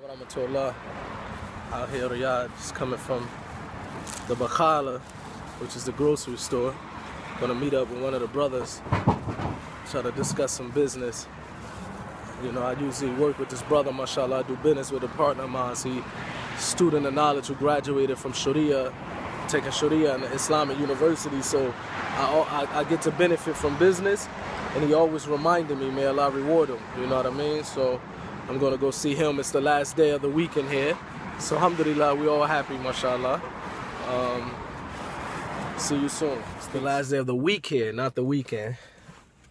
Rahmatullah. Out here, Riyadh, just coming from the Bakhala, which is the grocery store. Gonna meet up with one of the brothers, try to discuss some business. You know, I usually work with this brother, mashallah. I do business with a partner of mine. He student of knowledge who graduated from Sharia, taking Sharia in the Islamic University. So I, I, I get to benefit from business, and he always reminded me, may Allah reward him. You know what I mean? So I'm gonna go see him. It's the last day of the weekend here. So alhamdulillah, we all happy, mashallah. Um, see you soon. It's the last day of the week here, not the weekend.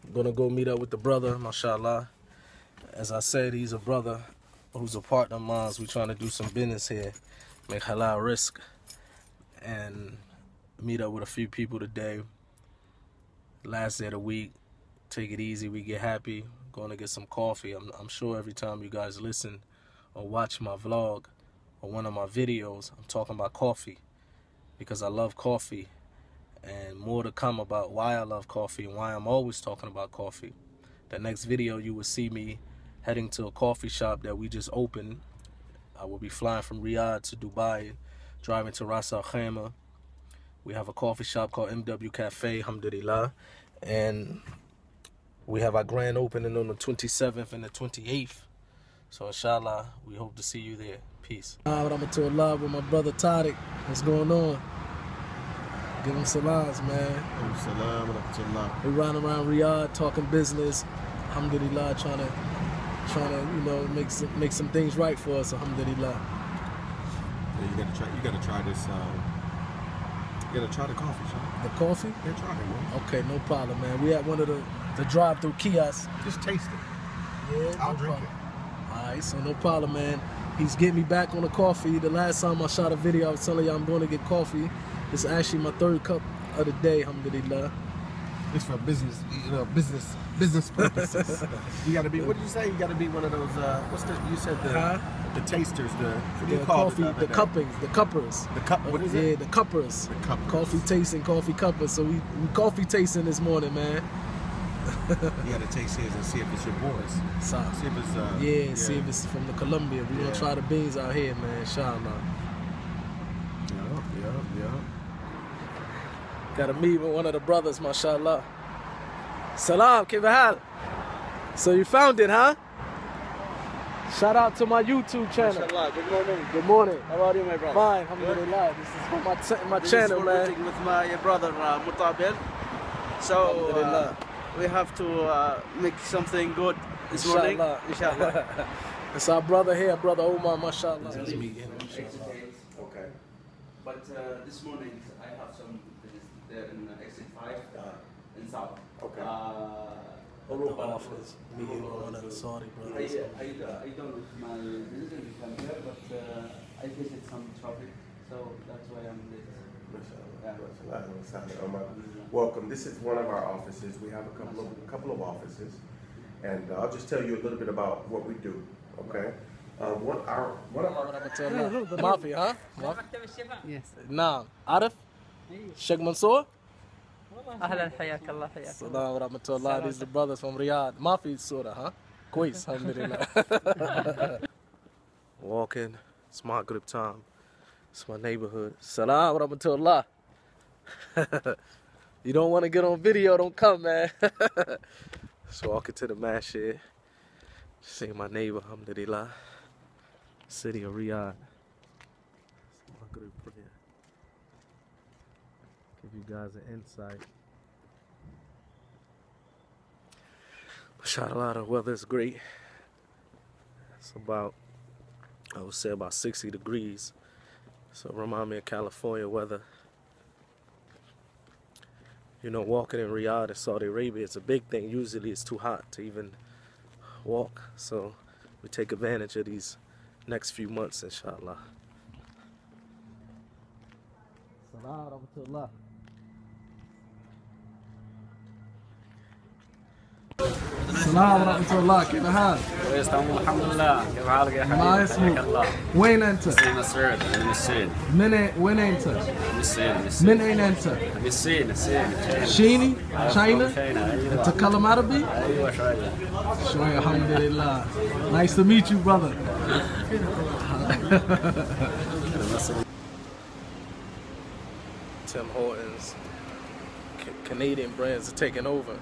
I'm gonna go meet up with the brother, mashallah. As I said, he's a brother who's a partner of mine. We're trying to do some business here, make halal rizq, and meet up with a few people today. Last day of the week, take it easy. We get happy. Going to get some coffee. I'm, I'm sure every time you guys listen or watch my vlog or one of my videos, I'm talking about coffee because I love coffee and more to come about why I love coffee and why I'm always talking about coffee. The next video you will see me heading to a coffee shop that we just opened. I will be flying from Riyadh to Dubai, driving to Ras Al Khaimah. We have a coffee shop called MW Cafe, alhamdulillah. And we have our grand opening on the 27th and the 28th. So inshallah, we hope to see you there. Peace. I'm to Allah with my brother Tariq. What's going on? Give him salams, man. Salam We run around Riyadh talking business. Alhamdulillah, trying to trying to, you know, make some make some things right for us, alhamdulillah. Yeah, you gotta try you gotta try this um, you gotta try the coffee shop. The coffee? Yeah, try it, man. Okay, no problem, man. We at one of the, the drive through kiosks. Just taste it. Yeah, I'll no drink problem. Alright, so no problem, man. He's getting me back on the coffee. The last time I shot a video, I was telling you I'm going to get coffee. It's actually my third cup of the day, alhamdulillah. It's for business, you know, business business purposes. you gotta be. What did you say? You gotta be one of those. Uh, what's the? You said the Huh? the tasters. The what do The you call coffee, it? the cuppings, the cuppers. The cup. What is yeah, it? the cuppers. The cuppers. Coffee tasting, coffee cuppers. So we, we coffee tasting this morning, man. You gotta taste his and see if it's your boys. So, See if it's. Uh, yeah, see if it's from the Colombia. We're Yeah. gonna try the beans out here, man, inshallah. Yeah, yeah, yeah. Got to meet with one of the brothers, mashallah. Salam, kif hal? So you found it, huh? Shout out to my YouTube channel. Mashallah, good morning. Good morning. How are you, my brother? Fine, alhamdulillah. This is for my, my This channel, is for man. meeting with my brother uh, Mutah Beale. So Alhamdulillah. uh, we have to uh, make something good this morning. Inshallah. Inshallah. It's our brother here, brother Omar, mashallah. Let's meet him. Okay. But uh, this morning I have some business there in uh, exit 5 in South. Okay. Uh, At the office, meeting with one of the Saudi I, brothers. I, I done with my business and come here, but uh, I faced some traffic, so that's why I'm late. Welcome. This is one of our offices. We have a couple of couple of offices, and uh, I'll just tell you a little bit about what we do. Okay. Um, one our one of our Mafia, huh? Mafia? يس نعم عارف Sheikh Mansour اهلا حياك الله حياك Salam rahmatullah. These the brothers from Riyadh. Mafi Surah, huh? Quays, alhamdulillah. Walking, it's my group time. It's my neighborhood. Salam rahmatullah. you don't want to get on video, don't come, man. Just walking to the masjid. Seeing my neighbor, alhamdulillah. City of Riyadh. It's. Give you guys an insight. Mashallah, the weather's great. It's about, I would say about 60 degrees. So remind me of California weather. You know, walking in Riyadh in Saudi Arabia, it's a big thing. Usually it's too hot to even walk. So we take advantage of these next few months, inshallah. Salam rahmatullah. السلام ورحمة الله كيف الحال؟ كويس تمام الحمد لله كيف حالك يا حبيبي؟ ما حياك اسمك الله وين أنت؟ من السعود من الصين من وين أنت؟ من الصين من الصين من أين أنت؟ من الصين الصين شيني؟ شاينا؟ شاينا ايوه تتكلم عربي؟ ايوه شويه شوية الحمد لله Nice to meet you brother Tim Hortons Ca- Canadian brands are taking over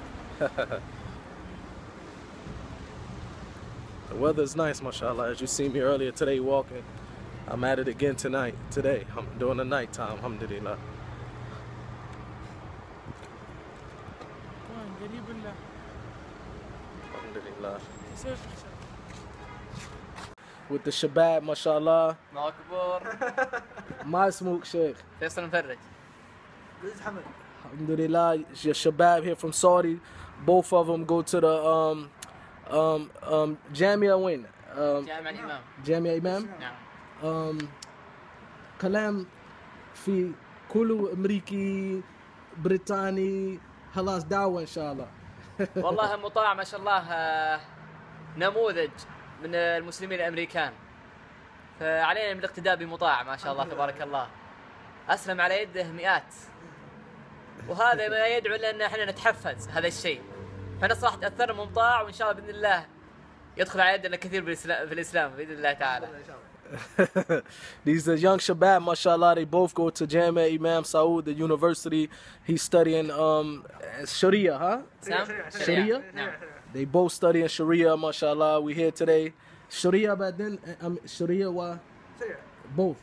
The weather's nice, mashallah. As you see me earlier today walking, I'm at it again tonight, today. I'm doing the nighttime, alhamdulillah. Alhamdulillah. With the shabab, mashallah. مكبور My smoke sheikh. فيصل مفرج Alhamdulillah, your shabab here from Saudi. Both of them go to the um um um Jamia win. Um, جامع الامام Jamia Imam. نعم كلام في كل امريكي بريطاني خلاص دعوه ان شاء الله والله مطاع ما شاء الله نموذج من المسلمين الامريكان فعلينا بالاقتداء بمطاع ما شاء الله تبارك الله اسلم على يده مئات وهذا ما يدعو لنا إحنا نتحفز هذا الشيء فانا صراحة تاثرنا من مطاع وان شاء الله باذن الله يدخل على يدنا كثير بالإسلام, في الاسلام باذن الله تعالى These young Shabab, mashallah. They both go to Jamia Imam Saud, the university. He's studying um, Sharia, huh? سام Sharia? نعم They both studying Sharia, mashallah. We here today. Sharia, but then um, Sharia, wa? Both.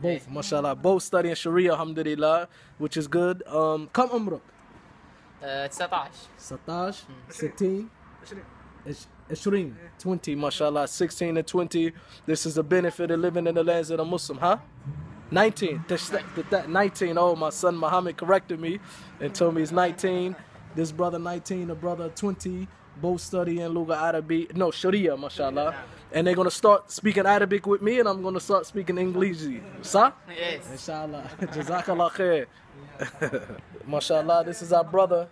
Both, mashallah. Both studying Sharia, alhamdulillah, which is good. Um, كم عمرك؟ Uh, آه، 19 hmm. 16 16 20 20 mashallah 16 and 20 this is the benefit of living in the lands of the muslim huh? 19 That's- that- that- 19 oh my son muhammad corrected me and told me he's 19 this brother 19 the brother 20 both studying Luga Arabic no Sharia mashallah and they're gonna start speaking Arabic with me and I'm gonna start speaking English sir Yes. Inshallah. Jazakallah khair. Mashallah, this is our brother.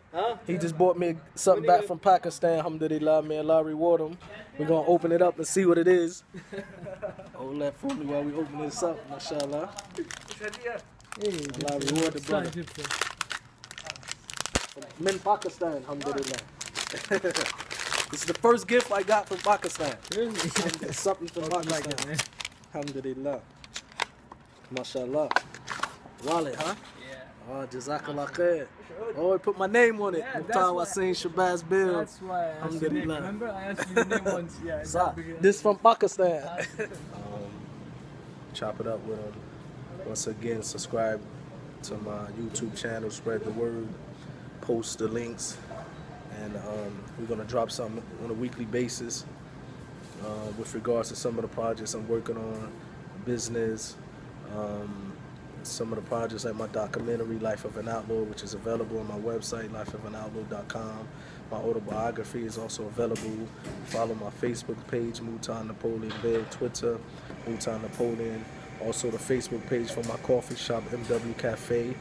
He just bought me something back from Pakistan. Alhamdulillah, may Allah reward him. We're going to open it up and see what it is. Hold that for me while we open this up, mashallah. Allah reward the brother. Min Pakistan, alhamdulillah. This is the first gift I got from Pakistan. It's something from Pakistan. Alhamdulillah. Mashallah. Wallet, huh? Yeah. Oh, Jazakallah khair. Oh, he put my name on it. Yeah, that's Mukhtar why- Wasim Shabazz Beale. That's why I asked you. Alhamdulillah. Remember, I asked you the name once. Yeah. in Sa- that beginning. This from Pakistan. um, chop it up with him. Once again, subscribe to my YouTube channel, spread the word, post the links, and um, we're gonna drop something on a weekly basis uh, with regards to some of the projects I'm working on, business, um, some of the projects like my documentary Life of an Outlaw, which is available on my website, lifeofanoutlaw.com. My autobiography is also available. Follow my Facebook page, Mutah Napoleon Beale, Twitter, Mutah Napoleon. Also the Facebook page for my coffee shop, MW Cafe,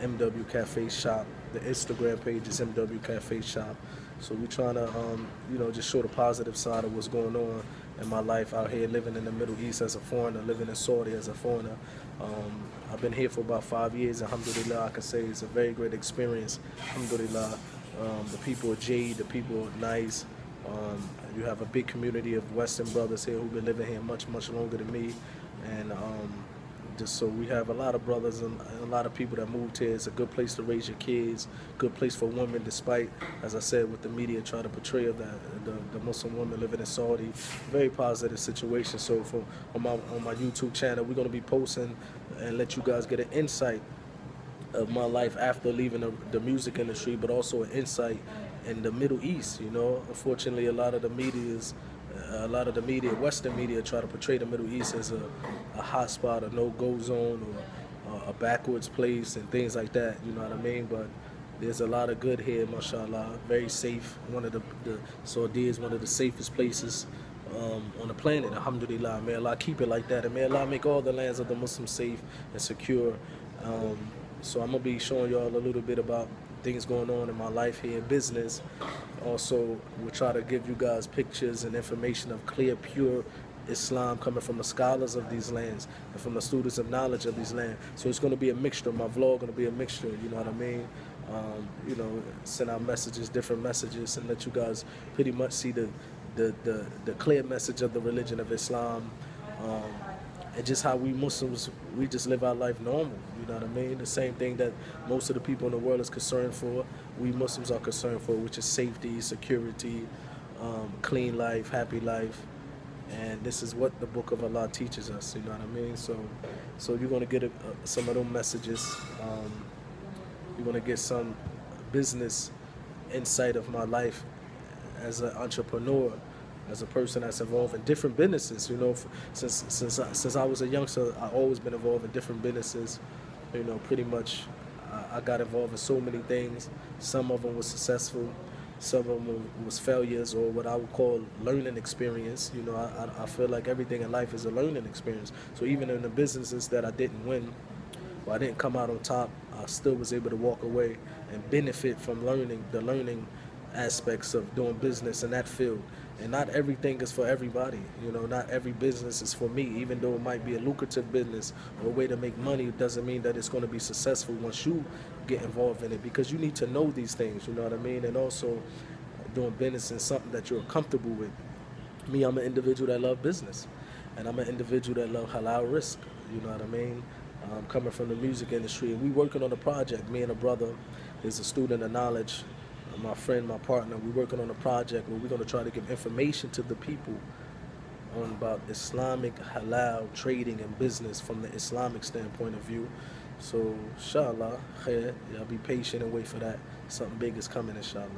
MW Cafe Shop. The Instagram page is MW Cafe Shop. So we're trying to, um, you know, just show the positive side of what's going on in my life out here, living in the Middle East as a foreigner, living in Saudi as a foreigner. Um, I've been here for about five years. And Alhamdulillah, I can say it's a very great experience. Alhamdulillah, um, the people are jade, the people are nice. Um, you have a big community of Western brothers here who've been living here much, much longer than me, and so we have a lot of brothers and a lot of people that moved here. It's a good place to raise your kids, good place for women, despite, as I said, what the media try to portray of that the, the Muslim woman living in Saudi. Very positive situation. So for on my on my YouTube channel, we're gonna be posting and let you guys get an insight of my life after leaving the, the music industry, but also an insight in the Middle East. You know, unfortunately, a lot of the media's, a lot of the media, Western media, try to portray the Middle East as a, a hot spot, a no-go zone, or uh, a backwards place, and things like that. You know what I mean? But there's a lot of good here, mashallah. Very safe. One of the, the Saudi is one of the safest places um, on the planet. Alhamdulillah. May Allah keep it like that. And may Allah make all the lands of the Muslims safe and secure. Um, so I'm going to be showing y'all a little bit about things going on in my life here in business. Also, we'll try to give you guys pictures and information of clear, pure Islam coming from the scholars of these lands and from the students of knowledge of these lands. So it's going to be a mixture. My vlog going to be a mixture. You know what I mean? Um, you know, send out messages, different messages, and let you guys pretty much see the the, the, the clear message of the religion of Islam. Um, and just how we Muslims, we just live our life normal. You know what I mean? The same thing that most of the people in the world is concerned for, we Muslims are concerned for, which is safety, security, um, clean life, happy life. And this is what the Book of Allah teaches us. You know what I mean? So, so you're gonna get a, a, some of those messages. Um, you're gonna get some business insight of my life as an entrepreneur, as a person that's involved in different businesses. You know, since since I, since I was a youngster, I've always been involved in different businesses. You know, pretty much, I, I got involved in so many things. Some of them were successful, some of them was failures or what I would call learning experience. You know, I, I, feel like everything in life is a learning experience. So even in the businesses that I didn't win, or I didn't come out on top, I still was able to walk away and benefit from learning the learning aspects of doing business in that field. And not everything is for everybody. You know, not every business is for me. Even though it might be a lucrative business or a way to make money, it doesn't mean that it's going to be successful once you get involved in it because you need to know these things. You know what I mean? And also, doing business is something that you're comfortable with. Me, I'm an individual that love business, and I'm an individual that love halal rizq. You know what I mean? Um, coming from the music industry, and we working on a project. Me and a brother is a student of knowledge. My friend, my partner, we're working on a project where we're going to try to give information to the people on about Islamic halal trading and business from the Islamic standpoint of view. So, inshallah, khair, y'all be patient and wait for that. Something big is coming, inshallah.